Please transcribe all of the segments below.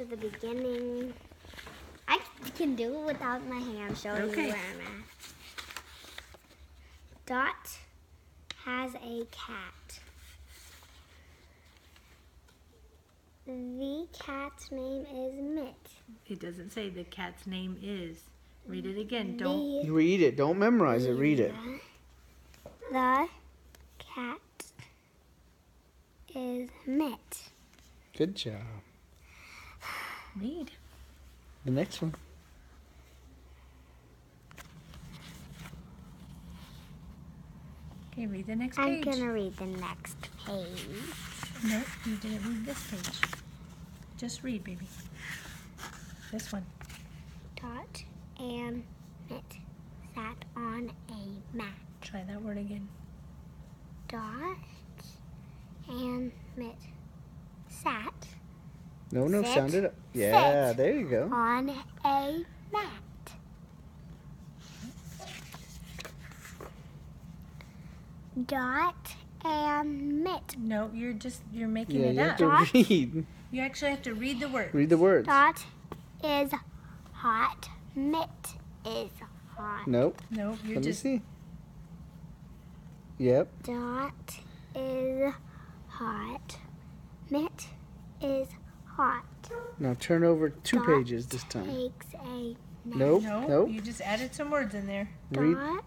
to the beginning. I can do it without my hand showing Okay. you where I'm at. Dot has a cat. The cat's name is Mitt. It doesn't say the cat's name is. Read it again. Don't. The, Read it. Don't memorize it. Read it. the cat is Mitt. Good job. Read. The next one. Okay, read the next page. I'm gonna read the next page. No, you didn't read this page. Just read, baby. This one. Dot and Mitt sat on a mat. Try that word again. Dot and Mitt sat No, no, Sit. sound it up. Yeah, Sit. there you go. on a mat. Dot and Mitt. No, you're just you're making Yeah, it you have up. to Dot. read. You actually have to read the word. Read the words. Dot is hot. Mitt is hot. Nope. No, you're Let me see. Yep. Dot is hot. Mitt is hot. Now turn over two Dot pages this time. Takes a nap. Nope. no. Nope. You just added some words in there. Read. Dot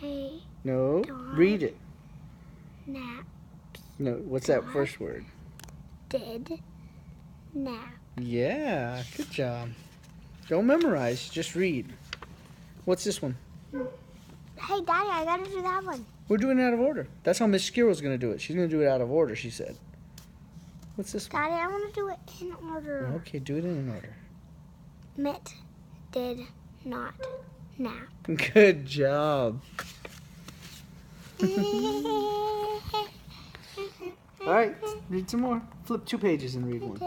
take No. Dot. Read it. nap. No. What's that first word? Did nap. Yeah. Good job. Don't memorize. Just read. What's this one? Hey, Daddy, I gotta do that one. We're doing it out of order. That's how Miss Skirrell's gonna do it. She's gonna do it out of order. She said. What's this one? Daddy, I want to do it in order. Okay, do it in order. Mitt did not nap. Good job. All right, read some more. Flip two pages and read one.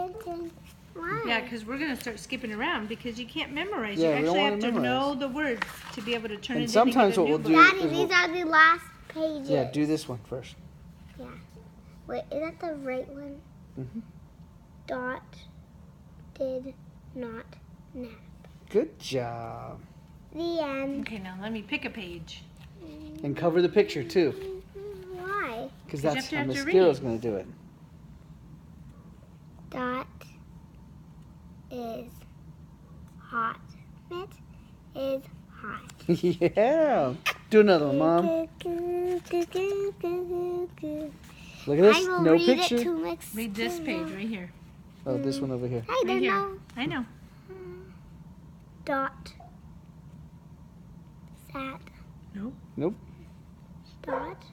Why? Yeah, because we're gonna start skipping around because you can't memorize. Yeah, you we don't actually wanna have to memorize. know the words to be able to turn And it sometimes into what we'll do- Daddy, is these we'll- are the last pages. Yeah, do this one first. Yeah. Wait, is that the right one? Mhm. Dot did not nap. Good job. The end. Okay, now let me pick a page. And cover the picture too, Why? because 'Cause you that's have to how have Miss to gonna do it. Dot is hot. Mitt is hot. yeah. Do another one, Mom. Look at I this. will No read picture. it to mix. Read this page right here. Oh, this one over here. I Right there's here. no I know. Hmm. dot. Sat. Nope. Nope. Dot.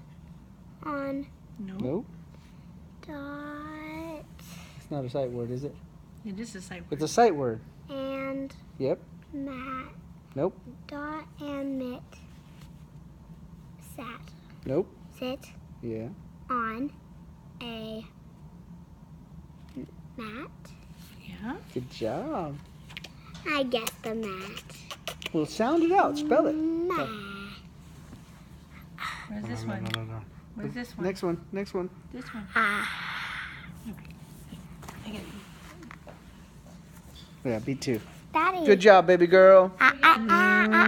On. Nope. Nope. Dot. It's not a sight word, is it? It is a sight word. It's a sight word. And. Yep. Mat. Nope. Dot and Mitt. Sat. Nope. Sit. Yeah. On. A. Mat. Yeah. Good job. I guess the mat. Well, sound it out. Spell it. Mat. Where's this No, no, one? no, no, no. Where's this one? Next one. Next one. This one. Ah. I get it. Yeah, B2. Daddy. Good job, baby girl. Ah, ah, ah, ah.